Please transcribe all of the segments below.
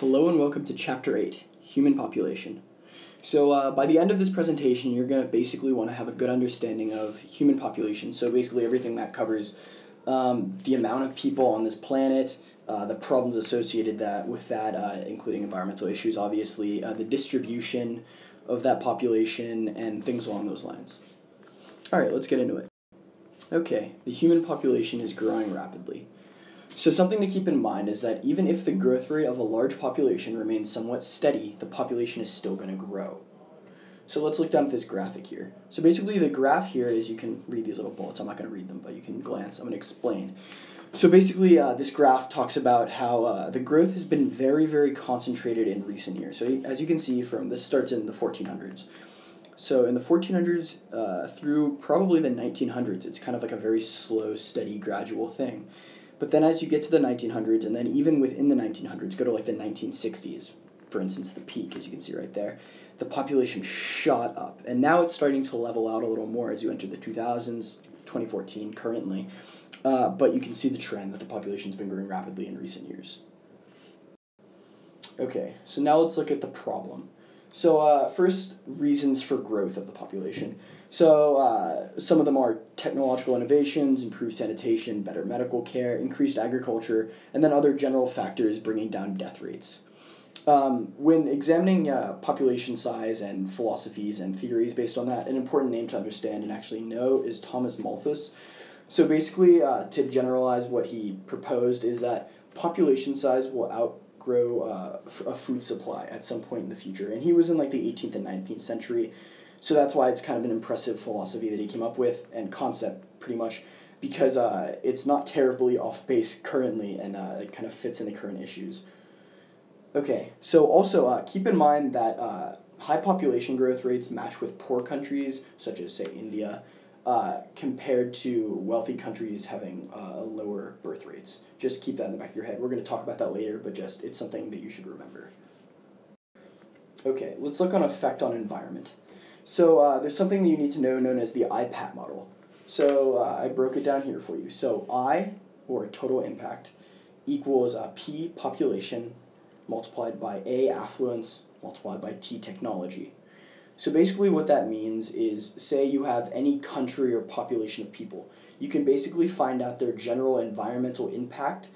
Hello and welcome to Chapter 8 Human Population. So, uh, by the end of this presentation, you're going to basically want to have a good understanding of human population. So, basically, everything that covers um, the amount of people on this planet, uh, the problems associated that with that, uh, including environmental issues, obviously, uh, the distribution of that population, and things along those lines. All right, let's get into it. Okay, the human population is growing rapidly. So, something to keep in mind is that even if the growth rate of a large population remains somewhat steady, the population is still going to grow. So, let's look down at this graphic here. So, basically, the graph here is you can read these little bullets. I'm not going to read them, but you can glance. I'm going to explain. So, basically, uh, this graph talks about how uh, the growth has been very, very concentrated in recent years. So, as you can see from this starts in the 1400s. So in the 1400s uh, through probably the 1900s, it's kind of like a very slow, steady, gradual thing. But then as you get to the 1900s, and then even within the 1900s, go to like the 1960s, for instance, the peak, as you can see right there, the population shot up. And now it's starting to level out a little more as you enter the 2000s, 2014 currently. Uh, but you can see the trend that the population's been growing rapidly in recent years. Okay, so now let's look at the problem. So, uh, first, reasons for growth of the population. So, uh, some of them are technological innovations, improved sanitation, better medical care, increased agriculture, and then other general factors bringing down death rates. Um, when examining uh, population size and philosophies and theories based on that, an important name to understand and actually know is Thomas Malthus. So, basically, uh, to generalize what he proposed is that population size will outgrow uh, a food supply at some point in the future. And he was in like the 18th and 19th century. So that's why it's kind of an impressive philosophy that he came up with and concept, pretty much, because uh, it's not terribly off base currently and uh, it kind of fits in the current issues. Okay, so also uh, keep in mind that uh, high population growth rates match with poor countries, such as, say, India, uh, compared to wealthy countries having uh, lower birth rates. Just keep that in the back of your head. We're going to talk about that later, but just it's something that you should remember. Okay, let's look on effect on environment. So uh, there's something that you need to know known as the IPAT model. So uh, I broke it down here for you. So I, or total impact, equals uh, P population multiplied by A affluence multiplied by T technology. So basically, what that means is say you have any country or population of people. You can basically find out their general environmental impact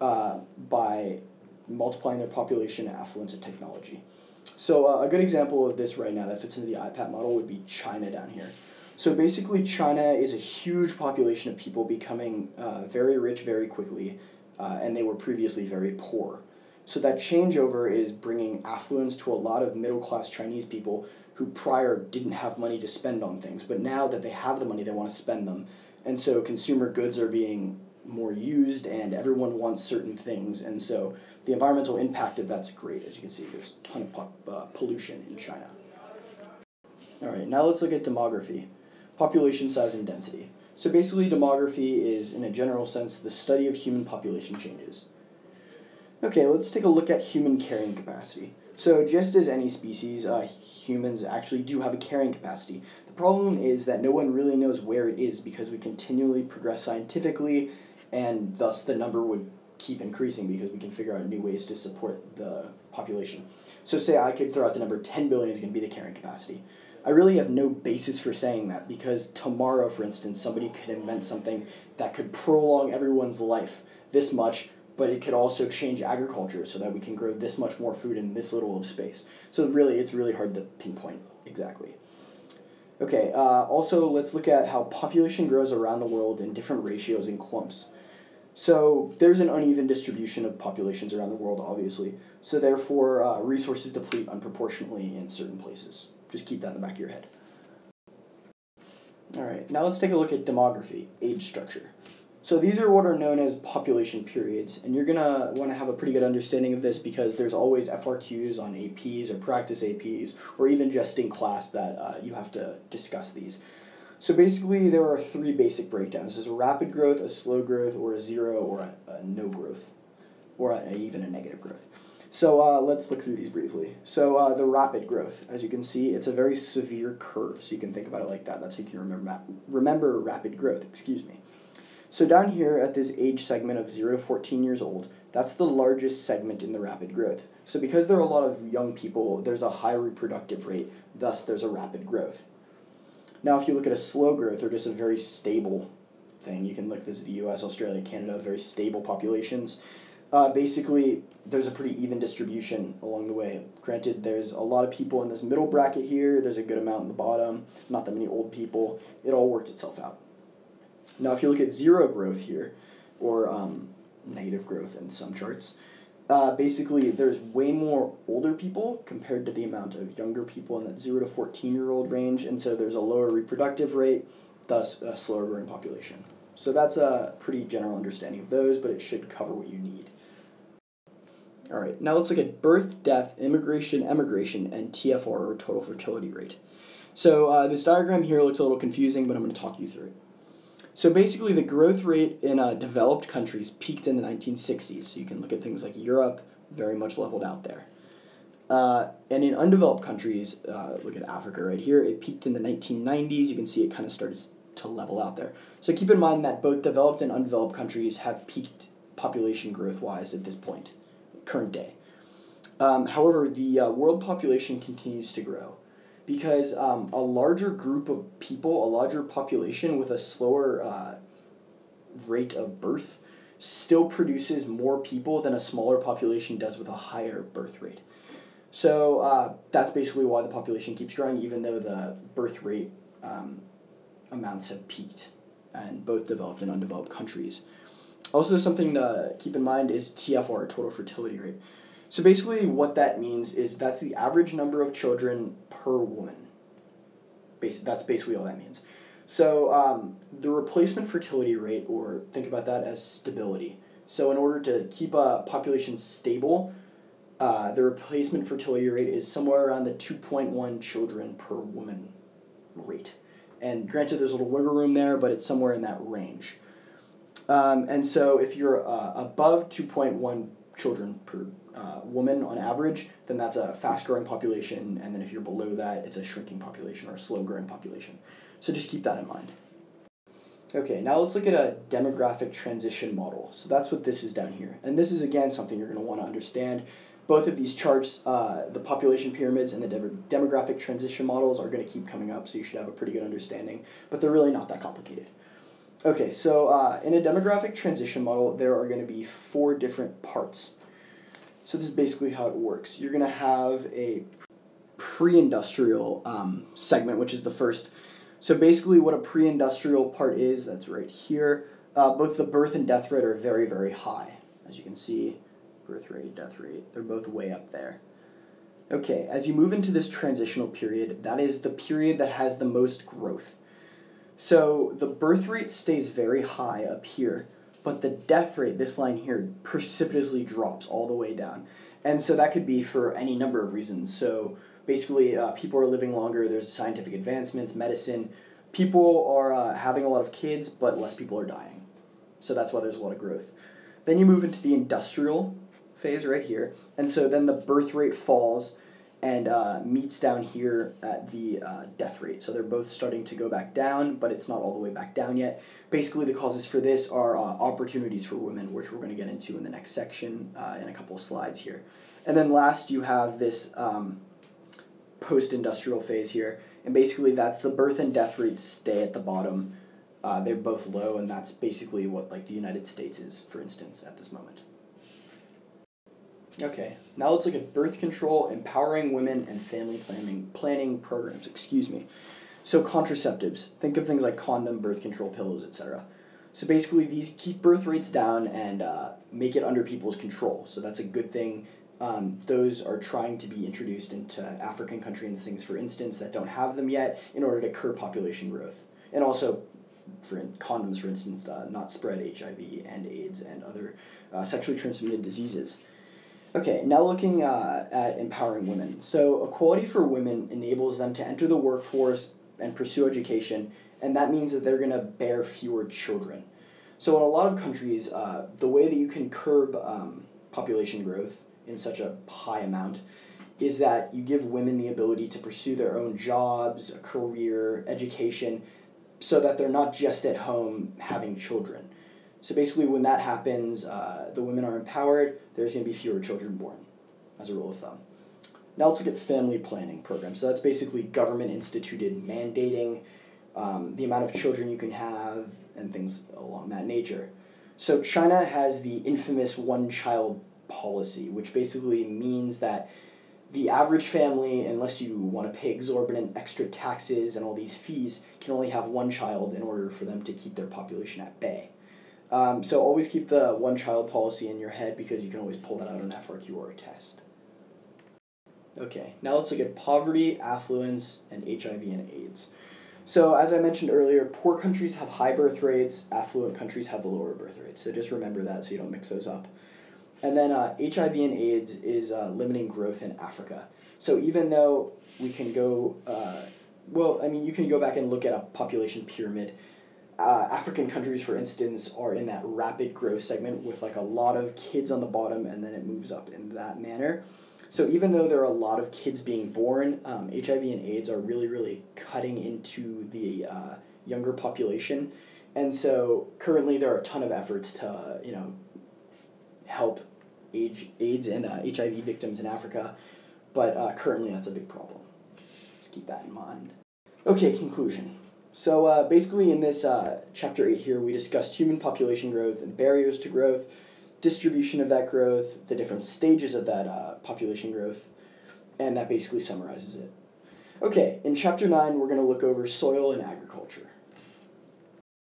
uh, by multiplying their population, affluence, and technology. So, uh, a good example of this right now that fits into the IPAT model would be China down here. So, basically, China is a huge population of people becoming uh, very rich very quickly, uh, and they were previously very poor. So, that changeover is bringing affluence to a lot of middle class Chinese people who prior didn't have money to spend on things, but now that they have the money, they want to spend them. And so consumer goods are being more used and everyone wants certain things. And so the environmental impact of that's great. As you can see, there's a ton of uh, pollution in China. All right, now let's look at demography, population size and density. So basically, demography is, in a general sense, the study of human population changes. Okay, let's take a look at human carrying capacity. So just as any species, uh, humans actually do have a carrying capacity. The problem is that no one really knows where it is because we continually progress scientifically, and thus the number would keep increasing because we can figure out new ways to support the population. So say I could throw out the number 10 billion is going to be the carrying capacity. I really have no basis for saying that because tomorrow, for instance, somebody could invent something that could prolong everyone's life this much but it could also change agriculture so that we can grow this much more food in this little of space. So really, it's really hard to pinpoint exactly. Okay, uh, also let's look at how population grows around the world in different ratios and clumps. So there's an uneven distribution of populations around the world, obviously. So therefore, uh, resources deplete unproportionately in certain places. Just keep that in the back of your head. All right, now let's take a look at demography, age structure. So these are what are known as population pyramids, and you're gonna want to have a pretty good understanding of this because there's always FRQs on APs or practice APs, or even just in class that uh, you have to discuss these. So basically, there are three basic breakdowns. There's a rapid growth, a slow growth, or a zero, or a, a no growth, or a, even a negative growth. So uh, let's look through these briefly. So uh, the rapid growth, as you can see, it's a very severe curve. So you can think about it like that. That's how you can remember remember rapid growth. Excuse me. So down here at this age segment of 0 to 14 years old, that's the largest segment in the rapid growth. So because there are a lot of young people, there's a high reproductive rate, thus there's a rapid growth. Now if you look at a slow growth or just a very stable thing, you can look at this the US, Australia, Canada, very stable populations. Uh, basically, there's a pretty even distribution along the way. Granted, there's a lot of people in this middle bracket here, there's a good amount in the bottom, not that many old people. It all works itself out. Now, if you look at zero growth here, or um, negative growth in some charts, uh, basically there's way more older people compared to the amount of younger people in that 0 to 14 year old range, and so there's a lower reproductive rate, thus a slower growing population. So that's a pretty general understanding of those, but it should cover what you need. All right, now let's look at birth, death, immigration, emigration, and TFR, or total fertility rate. So uh, this diagram here looks a little confusing, but I'm going to talk you through it. So basically, the growth rate in uh, developed countries peaked in the 1960s. So you can look at things like Europe, very much leveled out there. Uh, and in undeveloped countries, uh, look at Africa right here, it peaked in the 1990s. You can see it kind of started to level out there. So keep in mind that both developed and undeveloped countries have peaked population growth wise at this point, current day. Um, however, the uh, world population continues to grow because um, a larger group of people, a larger population with a slower uh, rate of birth, still produces more people than a smaller population does with a higher birth rate. So uh, that's basically why the population keeps growing, even though the birth rate um, amounts have peaked in both developed and undeveloped countries. Also, something to keep in mind is TFR, total fertility rate. So basically, what that means is that's the average number of children per woman. Basi- that's basically all that means. So um, the replacement fertility rate, or think about that as stability. So in order to keep a population stable, uh, the replacement fertility rate is somewhere around the 2.1 children per woman rate. And granted, there's a little wiggle room there, but it's somewhere in that range. Um, and so if you're uh, above 2.1 children per uh, woman on average, then that's a fast growing population. And then if you're below that, it's a shrinking population or a slow growing population. So just keep that in mind. Okay, now let's look at a demographic transition model. So that's what this is down here. And this is, again, something you're going to want to understand. Both of these charts, uh, the population pyramids and the de demographic transition models are going to keep coming up, so you should have a pretty good understanding. But they're really not that complicated. Okay, so uh, in a demographic transition model, there are going to be four different parts. So this is basically how it works. You're going to have a pre-industrial um, segment, which is the first. So basically what a pre-industrial part is, that's right here, uh, both the birth and death rate are very, very high. As you can see, birth rate, death rate, they're both way up there. Okay, as you move into this transitional period, that is the period that has the most growth. So the birth rate stays very high up here, but the death rate, this line here, precipitously drops all the way down. And so that could be for any number of reasons. So basically, uh, people are living longer, there's scientific advancements, medicine. People are uh, having a lot of kids, but less people are dying. So that's why there's a lot of growth. Then you move into the industrial phase right here. And so then the birth rate falls and uh, meets down here at the uh, death rate. So they're both starting to go back down, but it's not all the way back down yet. Basically, the causes for this are uh, opportunities for women, which we're going to get into in the next section uh, in a couple of slides here. And then last, you have this um, post-industrial phase here, and basically that's the birth and death rates stay at the bottom. Uh, they're both low, and that's basically what like the United States is, for instance, at this moment. Okay, now let's look at birth control, empowering women, and family planning planning programs. Excuse me. So contraceptives. Think of things like condom, birth control pills, etc. So basically, these keep birth rates down and uh, make it under people's control. So that's a good thing. Um, those are trying to be introduced into African countries and things, for instance, that don't have them yet, in order to curb population growth, and also for condoms, for instance, uh, not spread HIV and AIDS and other uh, sexually transmitted diseases. Okay, now looking uh, at empowering women. So, equality for women enables them to enter the workforce and pursue education, and that means that they're going to bear fewer children. So, in a lot of countries, uh, the way that you can curb um, population growth in such a high amount is that you give women the ability to pursue their own jobs, career, education, so that they're not just at home having children. So basically, when that happens, uh, the women are empowered, there's going to be fewer children born, as a rule of thumb. Now let's look at family planning programs. So that's basically government instituted mandating um, the amount of children you can have and things along that nature. So China has the infamous one child policy, which basically means that the average family, unless you want to pay exorbitant extra taxes and all these fees, can only have one child in order for them to keep their population at bay. Um, so always keep the one child policy in your head because you can always pull that out on FRQ or a test. Okay, now let's look at poverty, affluence, and HIV and AIDS. So as I mentioned earlier, poor countries have high birth rates, affluent countries have the lower birth rates. So just remember that so you don't mix those up. And then uh, HIV and AIDS is uh, limiting growth in Africa. So even though we can go, uh, well, I mean, you can go back and look at a population pyramid. Uh, African countries, for instance, are in that rapid growth segment with like a lot of kids on the bottom, and then it moves up in that manner. So even though there are a lot of kids being born, um, HIV and AIDS are really, really cutting into the uh, younger population. And so currently there are a ton of efforts to, you know, help age, AIDS and uh, HIV victims in Africa, but uh, currently that's a big problem. Just keep that in mind. Okay, conclusion. So uh, basically in this uh, chapter 8 here, we discussed human population growth and barriers to growth, distribution of that growth, the different stages of that uh, population growth, and that basically summarizes it. Okay, in chapter 9, we're going to look over soil and agriculture.